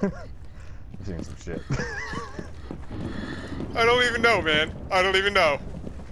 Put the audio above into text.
I'm seeing some shit. I don't even know, man. I don't even know.